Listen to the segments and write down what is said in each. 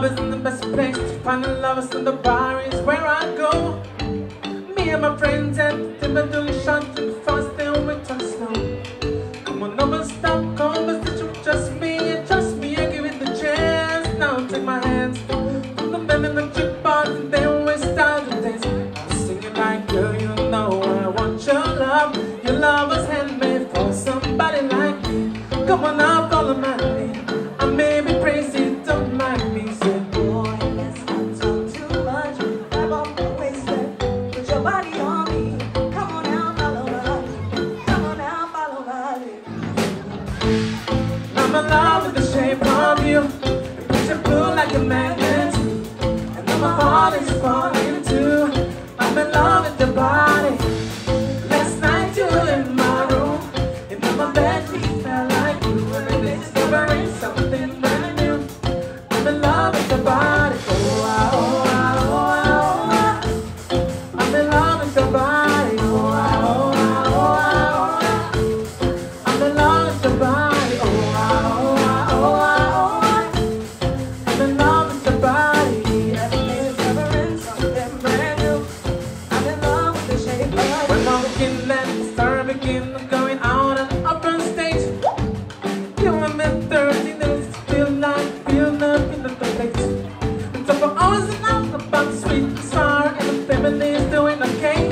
club isn't the best place to find a lover, and the bar is where I go. Me and my friends at the Baduli shot too fast, and we talk slow. Come on, over, stop conversation with just me, and trust me, I give it the chance. Now take my hands, put them in the jukebox, and then we start to dance. I'm singing like, girl, you know I want your love. Your love was handmade for somebody like me. Come on now. my heart is falling too I'm in love with the body. thirsty, there's still not feel nothing to collect. And so for hours and hours about to sweet and sour and the family's doing okay.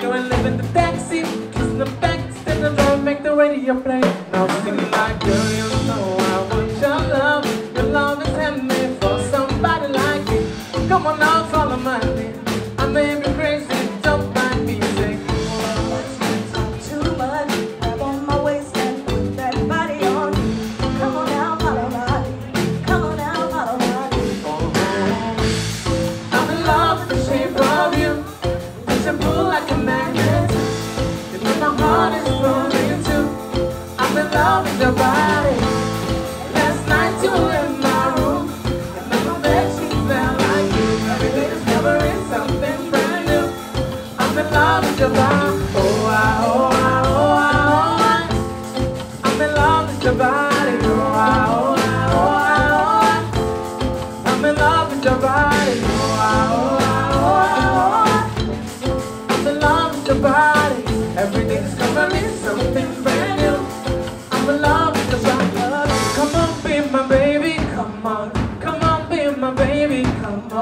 Doing live in the taxi, kissing the back, stand alone, make the radio play. Now sing like girl, you know I want your love. Your love is handmade for somebody like you. Come on now.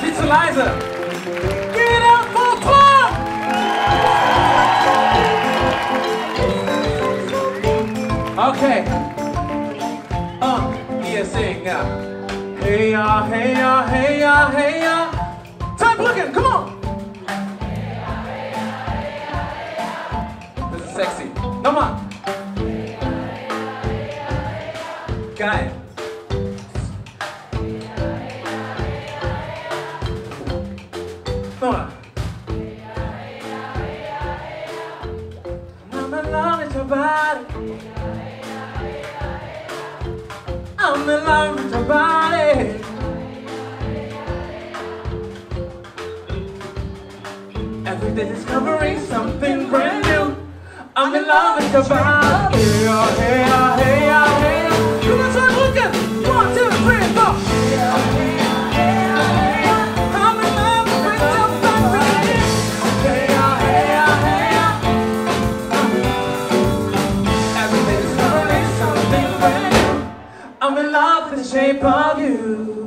Das ist viel zu leise. Geht auf vor Tor! Okay. Uh. Hey ja, hey ja, hey ja, hey ja. Zwei Brücken, come on! Das ist sexy. Nochmal. Geil. I'm in love with your body. Every day discovering something brand new. I'm in love with your body. Shape of you.